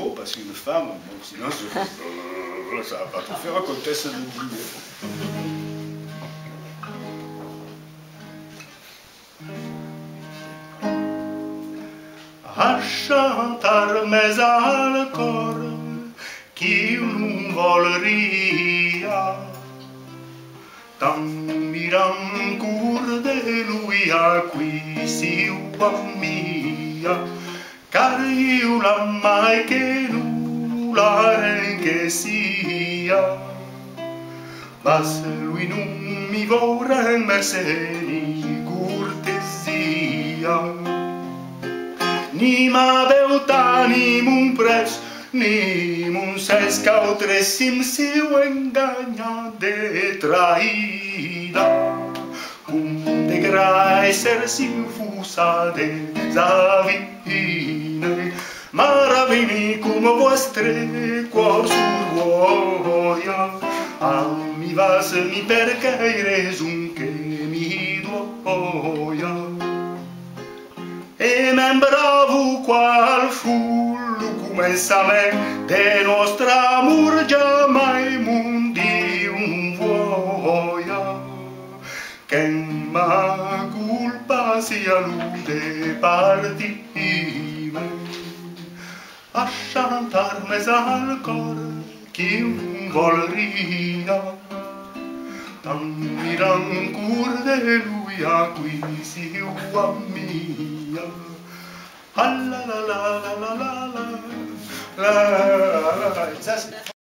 l'eau parce qu'une femme, bon, sinon ça va pas tout faire comtesse de Dieu. A chantar mes al cor chi non volria Tan miram cur de lui a qui mia car io la mai che nulla che sia. Ma se lui non mi vorrà in merce di cortesia. Ni ma beuta ni mun pres ni mun sesca o tresim si o engaña de traida un potrà essersi infusa della vine, maravini come vostre cuor suoia, mi vasmi perché hai resum che mi duoia. E membravo qual fu l'ucumensame de nostra già mai mondo, ma culpa sia lude partime a chantar-me al cor chi un volria tan miran cur de lui a qui si ua mia la la la la la la la la la la la